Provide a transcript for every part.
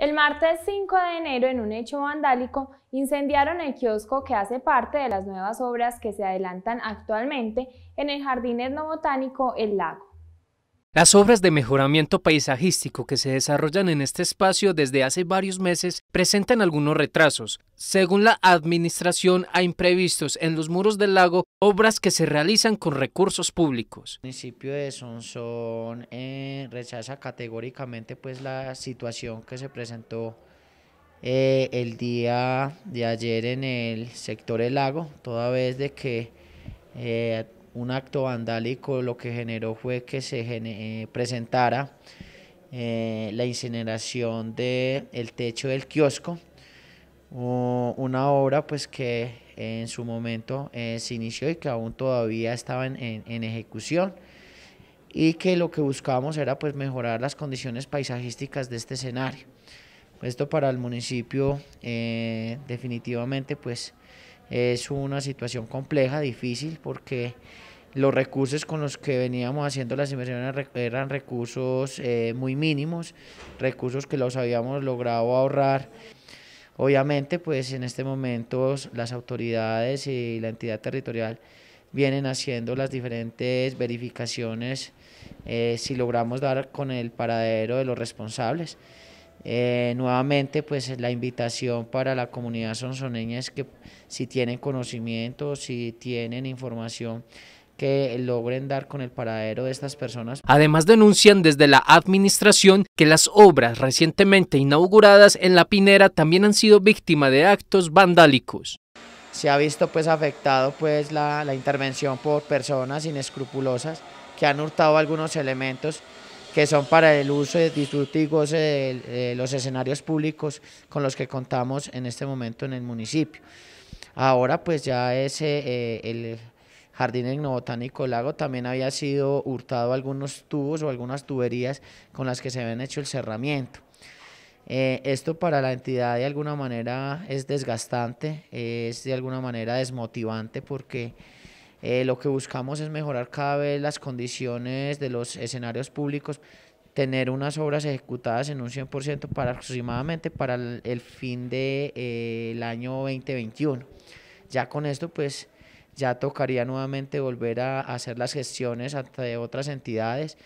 El martes 5 de enero, en un hecho vandálico, incendiaron el kiosco que hace parte de las nuevas obras que se adelantan actualmente en el Jardín Etnobotánico El Lago. Las obras de mejoramiento paisajístico que se desarrollan en este espacio desde hace varios meses presentan algunos retrasos. Según la administración, hay imprevistos en los muros del lago, obras que se realizan con recursos públicos. El municipio de Sonsón eh, rechaza categóricamente pues la situación que se presentó eh, el día de ayer en el sector del lago, toda vez de que eh, un acto vandálico lo que generó fue que se eh, presentara eh, la incineración del el techo del kiosco, una obra pues que en su momento eh, se inició y que aún todavía estaba en, en, ejecución y que lo que buscábamos era pues mejorar las condiciones paisajísticas de este escenario. Esto para el municipio definitivamente pues es una situación compleja, difícil, porque los recursos con los que veníamos haciendo las inversiones eran recursos eh, muy mínimos, recursos que los habíamos logrado ahorrar. Obviamente, pues en este momento las autoridades y la entidad territorial vienen haciendo las diferentes verificaciones eh, si logramos dar con el paradero de los responsables. Eh, nuevamente, pues la invitación para la comunidad sonsoneña es que si tienen conocimiento, si tienen información, que logren dar con el paradero de estas personas. Además denuncian desde la administración que las obras recientemente inauguradas en La Pinera también han sido víctimas de actos vandálicos. Se ha visto pues afectado pues la, la intervención por personas inescrupulosas que han hurtado algunos elementos que son para el uso de disfrute de, los escenarios públicos con los que contamos en este momento en el municipio. Ahora pues ya es eh, el Jardín Etnobotánico Lago también había sido hurtado algunos tubos o algunas tuberías con las que se habían hecho el cerramiento. Eh, esto para la entidad de alguna manera es desgastante, es de alguna manera desmotivante porque eh, lo que buscamos es mejorar cada vez las condiciones de los escenarios públicos, tener unas obras ejecutadas en un 100% para aproximadamente para el, fin del de, eh, año 2021. Ya con esto pues ya tocaría nuevamente volver a hacer las gestiones ante otras entidades,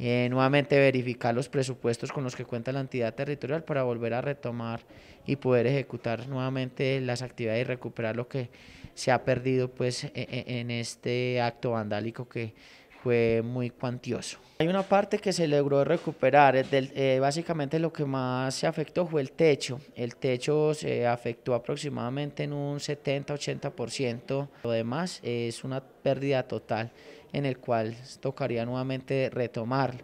eh, nuevamente verificar los presupuestos con los que cuenta la entidad territorial para volver a retomar y poder ejecutar nuevamente las actividades y recuperar lo que se ha perdido pues e, e, en este acto vandálico que fue muy cuantioso. Hay una parte que se logró recuperar, eh, básicamente lo que más se afectó fue el techo. El techo se afectó aproximadamente en un 70-80%. Lo demás es una pérdida total en el cual tocaría nuevamente retomarlo.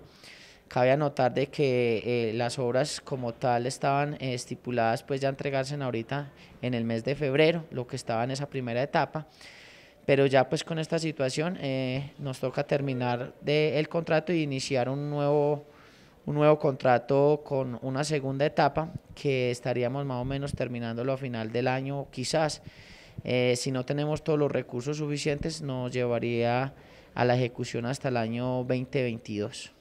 Cabe anotar de que eh, las obras como tal estaban estipuladas pues ya entregarse ahorita en el mes de febrero, lo que estaba en esa primera etapa pero ya pues con esta situación eh, nos toca terminar de el contrato y iniciar un nuevo, un nuevo contrato con una segunda etapa que estaríamos más o menos terminándolo a final del año quizás. Eh, si no tenemos todos los recursos suficientes nos llevaría a la ejecución hasta el año 2022.